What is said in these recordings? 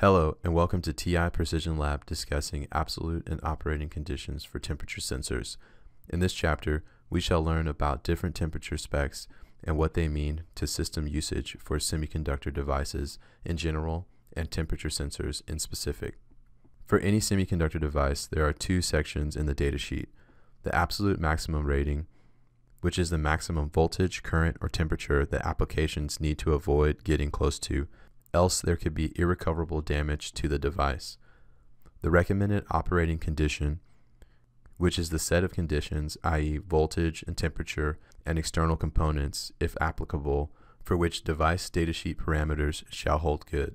Hello, and welcome to TI Precision Lab discussing absolute and operating conditions for temperature sensors. In this chapter, we shall learn about different temperature specs and what they mean to system usage for semiconductor devices in general and temperature sensors in specific. For any semiconductor device, there are two sections in the datasheet the absolute maximum rating, which is the maximum voltage, current, or temperature that applications need to avoid getting close to else there could be irrecoverable damage to the device. The recommended operating condition, which is the set of conditions, i.e., voltage and temperature, and external components, if applicable, for which device datasheet parameters shall hold good.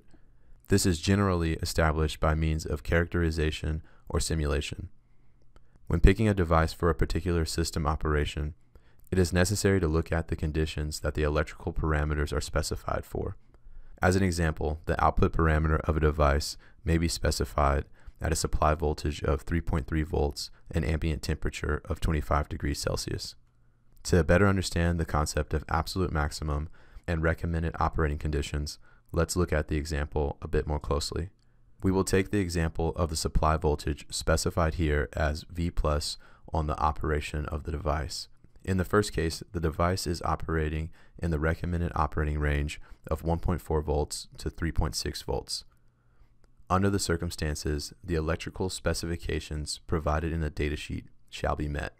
This is generally established by means of characterization or simulation. When picking a device for a particular system operation, it is necessary to look at the conditions that the electrical parameters are specified for. As an example, the output parameter of a device may be specified at a supply voltage of 3.3 volts and ambient temperature of 25 degrees Celsius. To better understand the concept of absolute maximum and recommended operating conditions, let's look at the example a bit more closely. We will take the example of the supply voltage specified here as V plus on the operation of the device. In the first case, the device is operating in the recommended operating range of 1.4 volts to 3.6 volts. Under the circumstances, the electrical specifications provided in the datasheet shall be met.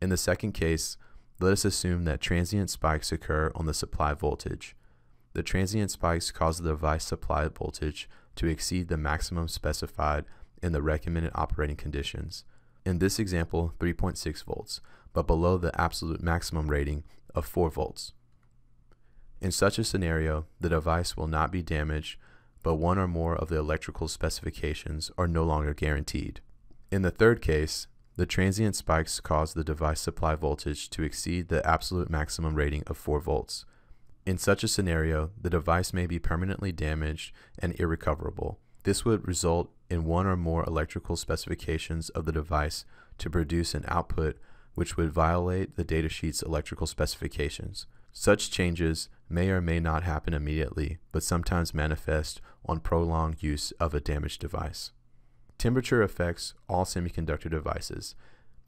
In the second case, let us assume that transient spikes occur on the supply voltage. The transient spikes cause the device supply voltage to exceed the maximum specified in the recommended operating conditions. In this example, 3.6 volts, but below the absolute maximum rating of 4 volts. In such a scenario, the device will not be damaged, but one or more of the electrical specifications are no longer guaranteed. In the third case, the transient spikes cause the device supply voltage to exceed the absolute maximum rating of 4 volts. In such a scenario, the device may be permanently damaged and irrecoverable. This would result in one or more electrical specifications of the device to produce an output which would violate the datasheet's electrical specifications. Such changes may or may not happen immediately, but sometimes manifest on prolonged use of a damaged device. Temperature affects all semiconductor devices.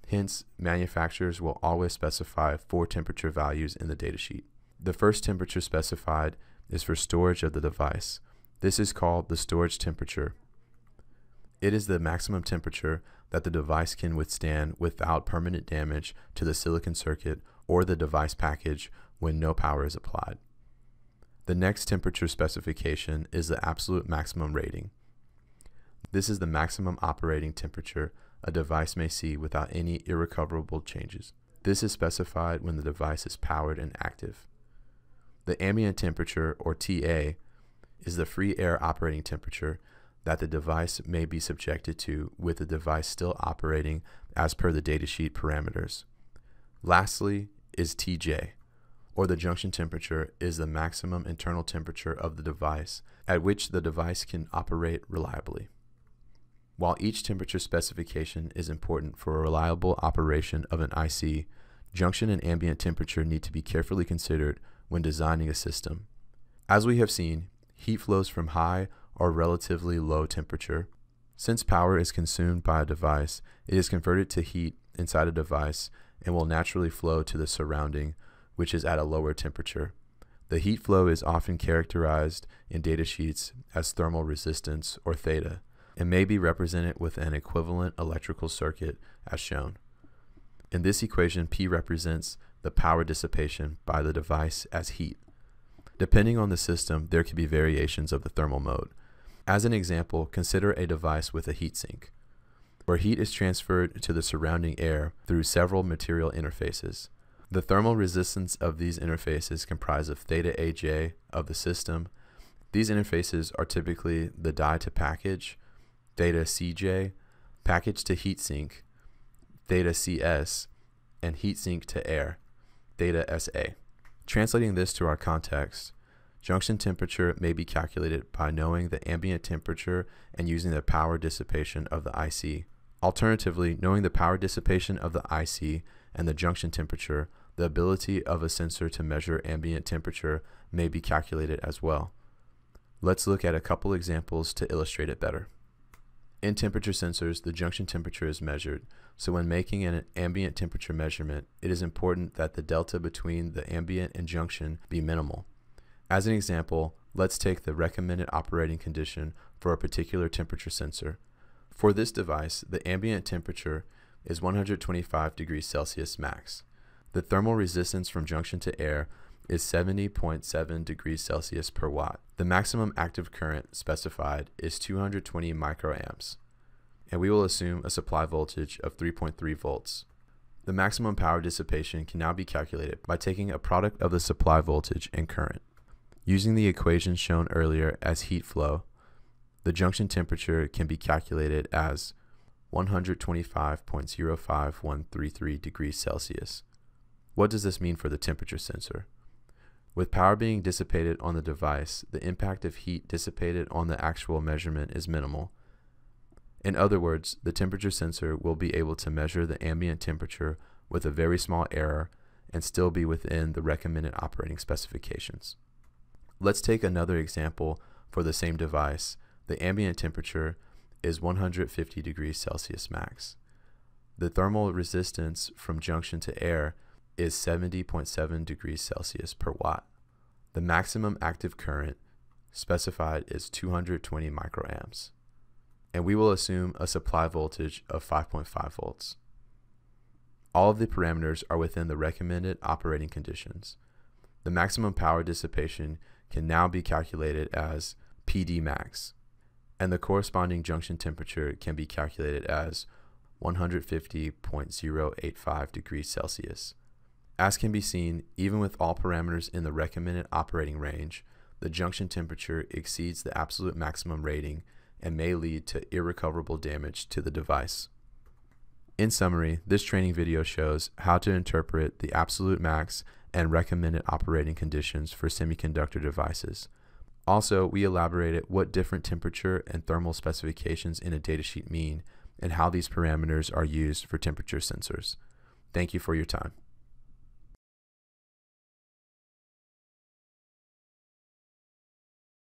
Hence, manufacturers will always specify four temperature values in the datasheet. The first temperature specified is for storage of the device. This is called the storage temperature. It is the maximum temperature that the device can withstand without permanent damage to the silicon circuit or the device package when no power is applied. The next temperature specification is the absolute maximum rating. This is the maximum operating temperature a device may see without any irrecoverable changes. This is specified when the device is powered and active. The ambient temperature, or TA, is the free air operating temperature that the device may be subjected to with the device still operating as per the datasheet parameters. Lastly is TJ, or the junction temperature is the maximum internal temperature of the device at which the device can operate reliably. While each temperature specification is important for a reliable operation of an IC, junction and ambient temperature need to be carefully considered when designing a system. As we have seen, heat flows from high or relatively low temperature. Since power is consumed by a device, it is converted to heat inside a device and will naturally flow to the surrounding, which is at a lower temperature. The heat flow is often characterized in data sheets as thermal resistance or theta and may be represented with an equivalent electrical circuit as shown. In this equation, P represents the power dissipation by the device as heat. Depending on the system, there can be variations of the thermal mode. As an example, consider a device with a heatsink, where heat is transferred to the surrounding air through several material interfaces. The thermal resistance of these interfaces comprise of theta AJ of the system. These interfaces are typically the die to package, theta CJ, package to heatsink, theta CS, and heatsink to air, theta SA. Translating this to our context, Junction temperature may be calculated by knowing the ambient temperature and using the power dissipation of the IC. Alternatively, knowing the power dissipation of the IC and the junction temperature, the ability of a sensor to measure ambient temperature may be calculated as well. Let's look at a couple examples to illustrate it better. In temperature sensors, the junction temperature is measured, so when making an ambient temperature measurement, it is important that the delta between the ambient and junction be minimal. As an example, let's take the recommended operating condition for a particular temperature sensor. For this device, the ambient temperature is 125 degrees Celsius max. The thermal resistance from junction to air is 70.7 degrees Celsius per watt. The maximum active current specified is 220 microamps, and we will assume a supply voltage of 3.3 volts. The maximum power dissipation can now be calculated by taking a product of the supply voltage and current. Using the equation shown earlier as heat flow, the junction temperature can be calculated as 125.05133 degrees Celsius. What does this mean for the temperature sensor? With power being dissipated on the device, the impact of heat dissipated on the actual measurement is minimal. In other words, the temperature sensor will be able to measure the ambient temperature with a very small error and still be within the recommended operating specifications. Let's take another example for the same device. The ambient temperature is 150 degrees Celsius max. The thermal resistance from junction to air is 70.7 degrees Celsius per watt. The maximum active current specified is 220 microamps. And we will assume a supply voltage of 5.5 volts. All of the parameters are within the recommended operating conditions. The maximum power dissipation can now be calculated as PD max, and the corresponding junction temperature can be calculated as 150.085 degrees Celsius. As can be seen, even with all parameters in the recommended operating range, the junction temperature exceeds the absolute maximum rating and may lead to irrecoverable damage to the device. In summary, this training video shows how to interpret the absolute max and recommended operating conditions for semiconductor devices. Also, we elaborated what different temperature and thermal specifications in a datasheet mean and how these parameters are used for temperature sensors. Thank you for your time.